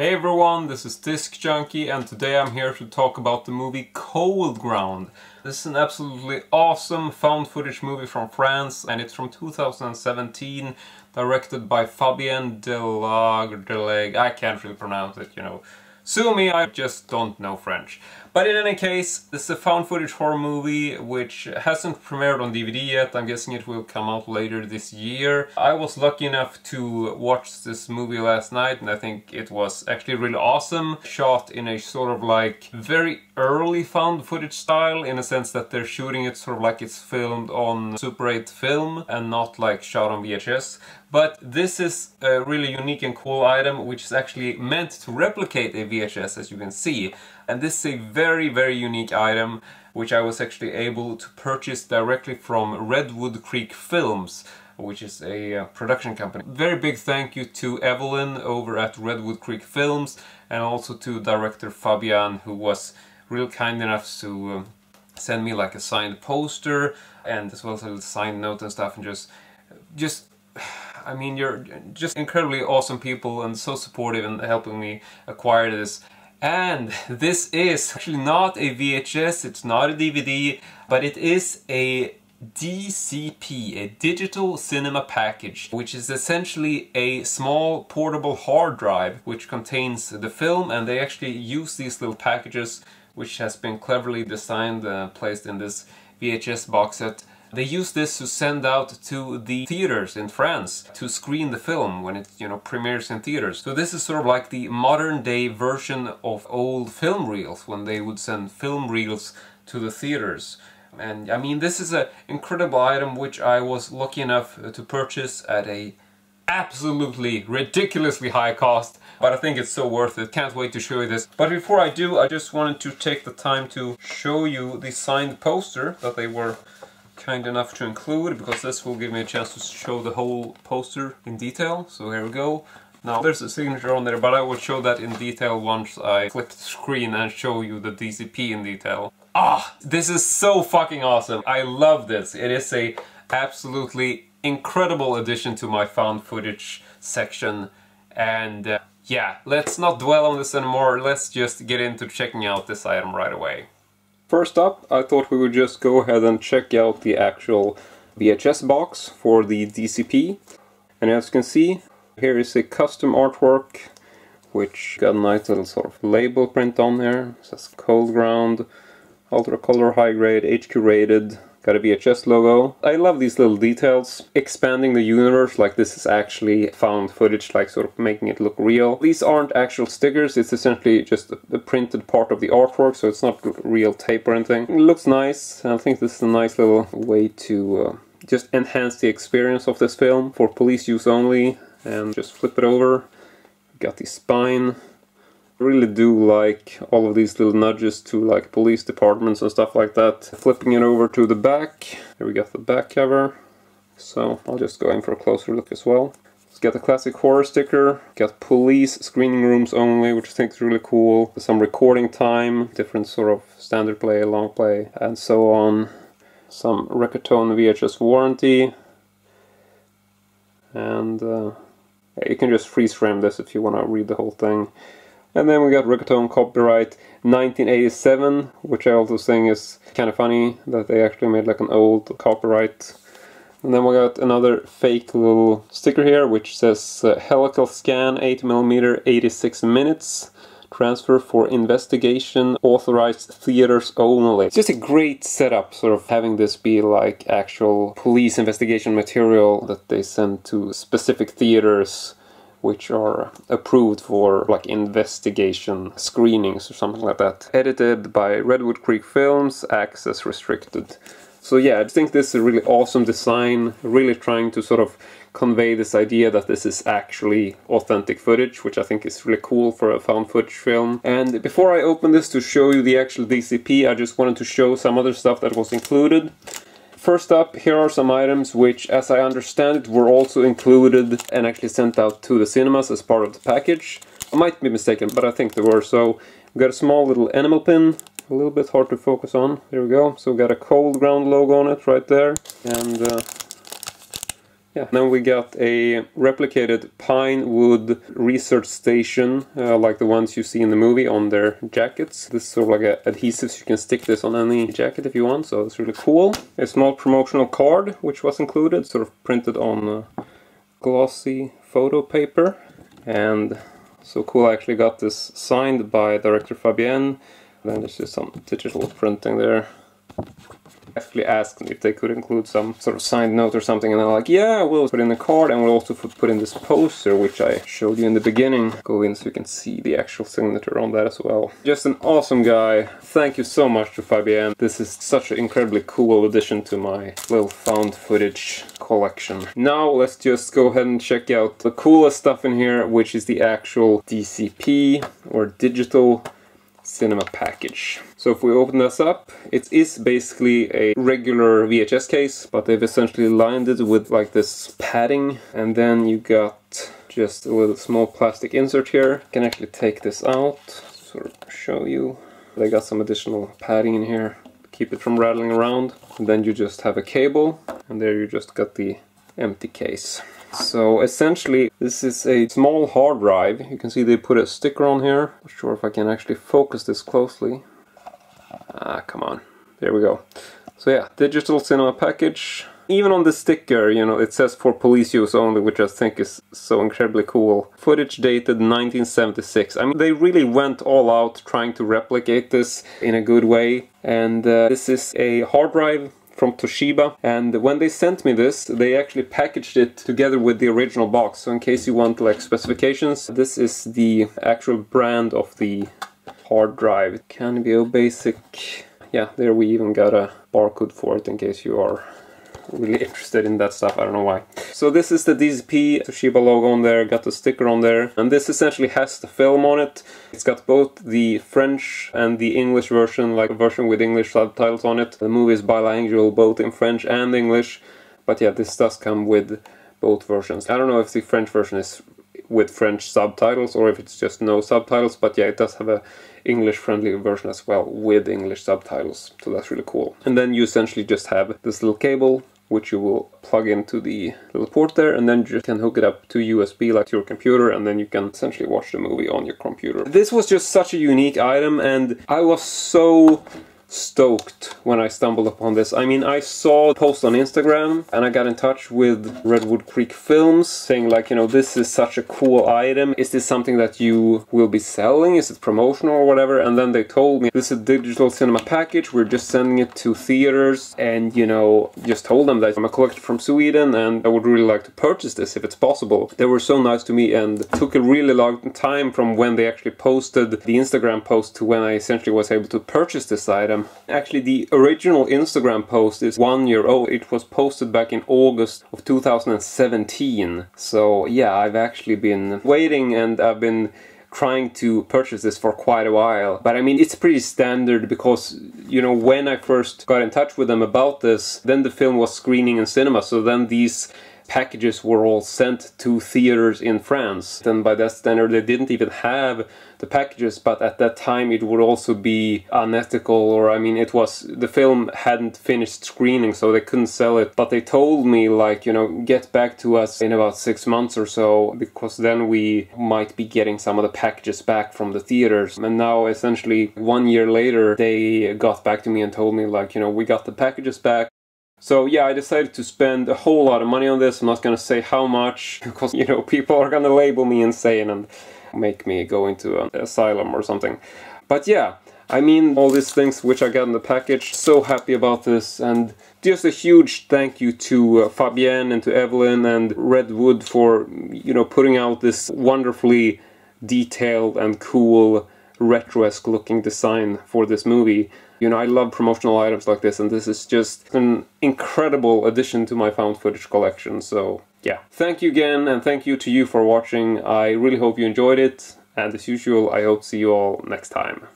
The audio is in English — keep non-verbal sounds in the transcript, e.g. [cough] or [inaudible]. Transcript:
Hey everyone, this is Disc Junkie and today I'm here to talk about the movie Cold Ground. This is an absolutely awesome found footage movie from France and it's from 2017 directed by Fabien Delague. I can't really pronounce it, you know. Sue me, I just don't know French. But in any case, this is a found footage horror movie which hasn't premiered on DVD yet. I'm guessing it will come out later this year. I was lucky enough to watch this movie last night and I think it was actually really awesome. Shot in a sort of like very early found footage style in a sense that they're shooting it sort of like it's filmed on Super 8 film and not like shot on VHS. But this is a really unique and cool item which is actually meant to replicate a VHS as you can see. And this is a very very unique item which I was actually able to purchase directly from Redwood Creek Films which is a uh, production company. Very big thank you to Evelyn over at Redwood Creek Films and also to director Fabian who was real kind enough to um, send me like a signed poster and as well as a signed note and stuff and just just [sighs] I mean, you're just incredibly awesome people and so supportive and helping me acquire this. And [laughs] this is actually not a VHS, it's not a DVD, but it is a DCP, a digital cinema package, which is essentially a small portable hard drive which contains the film and they actually use these little packages which has been cleverly designed and uh, placed in this VHS box set they use this to send out to the theaters in France to screen the film when it, you know, premieres in theaters. So this is sort of like the modern day version of old film reels when they would send film reels to the theaters. And I mean, this is an incredible item which I was lucky enough to purchase at a absolutely ridiculously high cost but I think it's so worth it. Can't wait to show you this. But before I do, I just wanted to take the time to show you the signed poster that they were kind enough to include because this will give me a chance to show the whole poster in detail. So here we go. Now there's a signature on there, but I will show that in detail once I flip the screen and show you the DCP in detail. Ah, this is so fucking awesome. I love this. It is a absolutely incredible addition to my found footage section. And uh, yeah, let's not dwell on this anymore. Let's just get into checking out this item right away. First up, I thought we would just go ahead and check out the actual VHS box for the DCP. And as you can see, here is a custom artwork which got a nice little sort of label print on there. It says Cold Ground, Ultra Color High Grade, HQ Rated, Got a VHS logo. I love these little details. Expanding the universe like this is actually found footage, like sort of making it look real. These aren't actual stickers, it's essentially just the printed part of the artwork, so it's not real tape or anything. It looks nice, I think this is a nice little way to uh, just enhance the experience of this film for police use only. And just flip it over. Got the spine really do like all of these little nudges to like police departments and stuff like that. Flipping it over to the back, here we got the back cover. So I'll just go in for a closer look as well. Let's get the classic horror sticker, got police screening rooms only, which I think is really cool. Some recording time, different sort of standard play, long play, and so on. Some Recordtone VHS warranty. And uh, you can just freeze frame this if you want to read the whole thing. And then we got Recordtone Copyright 1987, which I also think is kind of funny that they actually made like an old copyright. And then we got another fake little sticker here, which says uh, helical scan 8mm 86 minutes. Transfer for investigation, authorized theaters only. It's just a great setup, sort of having this be like actual police investigation material that they send to specific theaters which are approved for like investigation screenings or something like that. Edited by Redwood Creek Films, access restricted. So yeah, I think this is a really awesome design, really trying to sort of convey this idea that this is actually authentic footage, which I think is really cool for a found footage film. And before I open this to show you the actual DCP, I just wanted to show some other stuff that was included. First up, here are some items which, as I understand it, were also included and actually sent out to the cinemas as part of the package. I might be mistaken, but I think they were. So, we got a small little animal pin, a little bit hard to focus on. There we go. So we got a Cold Ground logo on it right there. And uh, yeah. Then we got a replicated pine wood research station, uh, like the ones you see in the movie on their jackets. This is sort of like a adhesive, so you can stick this on any jacket if you want, so it's really cool. A small promotional card, which was included, sort of printed on uh, glossy photo paper. And so cool, I actually got this signed by director Fabien. Then there's just some digital printing there actually asked if they could include some sort of signed note or something and they're like yeah we'll put in the card and we'll also put in this poster which I showed you in the beginning. Go in so you can see the actual signature on that as well. Just an awesome guy. Thank you so much to Fabien. This is such an incredibly cool addition to my little found footage collection. Now let's just go ahead and check out the coolest stuff in here which is the actual DCP or digital cinema package. So if we open this up, it is basically a regular VHS case, but they've essentially lined it with like this padding, and then you got just a little small plastic insert here. You can actually take this out, sort of show you. They got some additional padding in here, to keep it from rattling around. And then you just have a cable, and there you just got the empty case. So essentially this is a small hard drive. You can see they put a sticker on here. Not sure if I can actually focus this closely. Ah, come on. There we go. So yeah, digital cinema package. Even on the sticker, you know, it says for police use only, which I think is so incredibly cool. Footage dated 1976. I mean, they really went all out trying to replicate this in a good way. And uh, this is a hard drive from Toshiba and when they sent me this they actually packaged it together with the original box. So in case you want like specifications this is the actual brand of the hard drive. Canvio basic yeah there we even got a barcode for it in case you are really interested in that stuff, I don't know why. So this is the DCP Toshiba logo on there, got the sticker on there, and this essentially has the film on it. It's got both the French and the English version, like a version with English subtitles on it. The movie is bilingual, both in French and English, but yeah, this does come with both versions. I don't know if the French version is with French subtitles or if it's just no subtitles, but yeah, it does have a English friendly version as well with English subtitles, so that's really cool. And then you essentially just have this little cable which you will plug into the little port there and then you can hook it up to USB like to your computer and then you can essentially watch the movie on your computer. This was just such a unique item and I was so stoked when I stumbled upon this. I mean, I saw a post on Instagram and I got in touch with Redwood Creek Films saying like, you know, this is such a cool item. Is this something that you will be selling? Is it promotional or whatever? And then they told me this is a digital cinema package. We're just sending it to theaters and, you know, just told them that I'm a collector from Sweden and I would really like to purchase this if it's possible. They were so nice to me and took a really long time from when they actually posted the Instagram post to when I essentially was able to purchase this item Instagram. Actually, the original Instagram post is one year old. It was posted back in August of 2017. So yeah, I've actually been waiting and I've been trying to purchase this for quite a while. But I mean, it's pretty standard because, you know, when I first got in touch with them about this, then the film was screening in cinema. So then these packages were all sent to theaters in France. And by that standard, they didn't even have the packages, but at that time it would also be unethical, or I mean, it was the film hadn't finished screening, so they couldn't sell it. But they told me, like, you know, get back to us in about six months or so, because then we might be getting some of the packages back from the theaters. And now, essentially, one year later, they got back to me and told me, like, you know, we got the packages back. So yeah, I decided to spend a whole lot of money on this. I'm not gonna say how much [laughs] because you know people are gonna label me insane and make me go into an asylum or something. But yeah, I mean all these things which I got in the package. So happy about this and just a huge thank you to uh, Fabien and to Evelyn and Redwood for you know putting out this wonderfully detailed and cool retro-esque looking design for this movie. You know, I love promotional items like this, and this is just an incredible addition to my found footage collection, so yeah. Thank you again, and thank you to you for watching. I really hope you enjoyed it, and as usual, I hope to see you all next time.